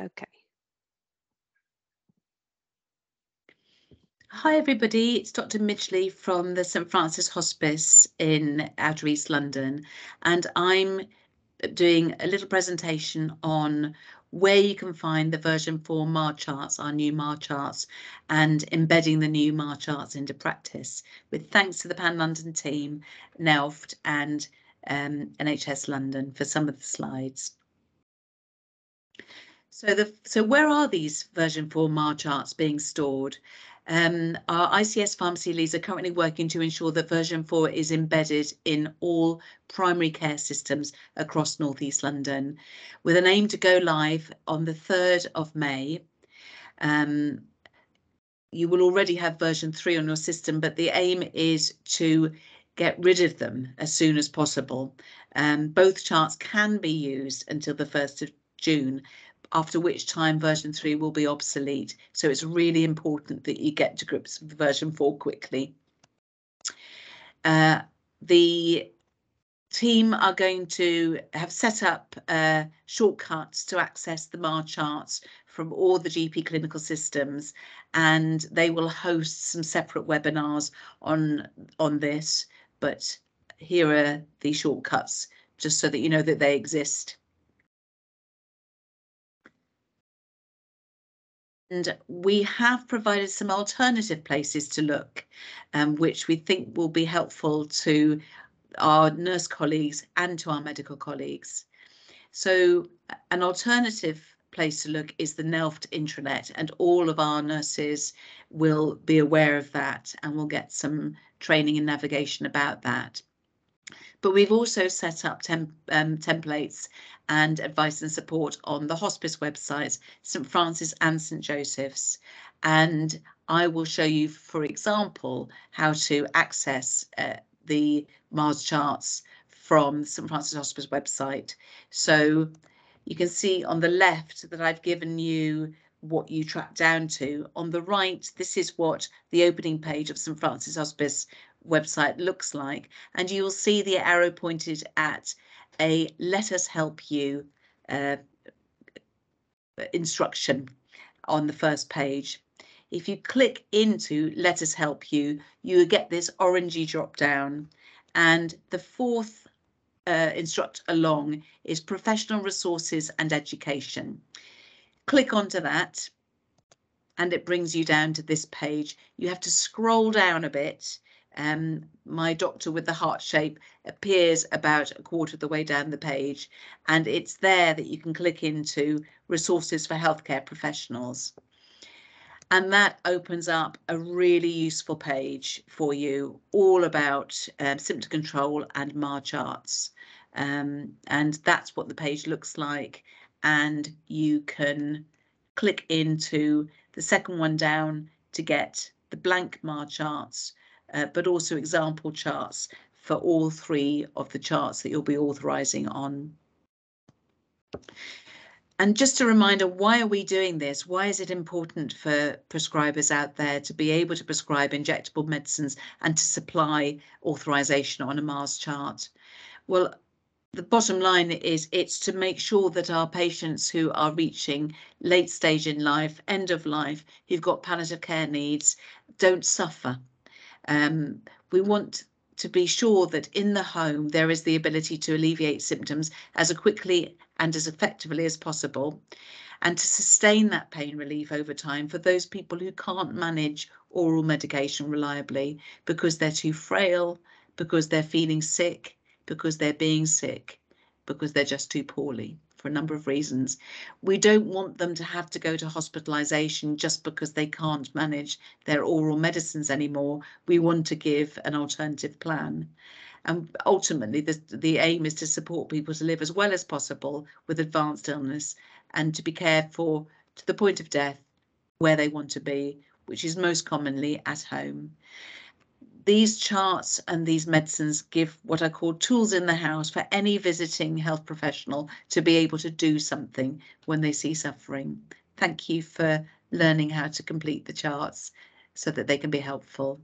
Okay. Hi everybody, it's Dr Midgley from the St Francis Hospice in Outer East London and I'm doing a little presentation on where you can find the version 4 MAR charts, our new MAR charts, and embedding the new MAR charts into practice, with thanks to the Pan London team, NELFT and um, NHS London for some of the slides. So the so where are these version 4 MAR charts being stored? Um, our ICS pharmacy leads are currently working to ensure that version 4 is embedded in all primary care systems across North East London, with an aim to go live on the 3rd of May. Um, you will already have version 3 on your system, but the aim is to get rid of them as soon as possible. Um, both charts can be used until the 1st of June, after which time version 3 will be obsolete. So it's really important that you get to grips with version 4 quickly. Uh, the team are going to have set up uh, shortcuts to access the MAR charts from all the GP clinical systems and they will host some separate webinars on on this but here are the shortcuts just so that you know that they exist. And we have provided some alternative places to look, um, which we think will be helpful to our nurse colleagues and to our medical colleagues. So an alternative place to look is the NELFT intranet and all of our nurses will be aware of that and will get some training and navigation about that. But we've also set up temp um, templates and advice and support on the hospice websites, St Francis and St Joseph's. And I will show you, for example, how to access uh, the Mars charts from St Francis Hospice website. So you can see on the left that I've given you what you track down to. On the right, this is what the opening page of St Francis Hospice website looks like. And you'll see the arrow pointed at a let us help you uh, instruction on the first page. If you click into let us help you, you will get this orangey drop down and the fourth uh, instruct along is professional resources and education. Click onto that and it brings you down to this page. You have to scroll down a bit um, my doctor with the heart shape appears about a quarter of the way down the page and it's there that you can click into resources for healthcare professionals. And that opens up a really useful page for you all about um, symptom control and MAR charts. Um, and that's what the page looks like. And you can click into the second one down to get the blank MAR charts uh, but also example charts for all three of the charts that you'll be authorising on. And just a reminder, why are we doing this? Why is it important for prescribers out there to be able to prescribe injectable medicines and to supply authorization on a Mars chart? Well, the bottom line is it's to make sure that our patients who are reaching late stage in life, end of life, who've got palliative care needs, don't suffer. Um, we want to be sure that in the home there is the ability to alleviate symptoms as quickly and as effectively as possible and to sustain that pain relief over time for those people who can't manage oral medication reliably because they're too frail, because they're feeling sick, because they're being sick, because they're just too poorly for a number of reasons. We don't want them to have to go to hospitalisation just because they can't manage their oral medicines anymore. We want to give an alternative plan. And ultimately, the, the aim is to support people to live as well as possible with advanced illness and to be cared for to the point of death where they want to be, which is most commonly at home these charts and these medicines give what I call tools in the house for any visiting health professional to be able to do something when they see suffering. Thank you for learning how to complete the charts so that they can be helpful.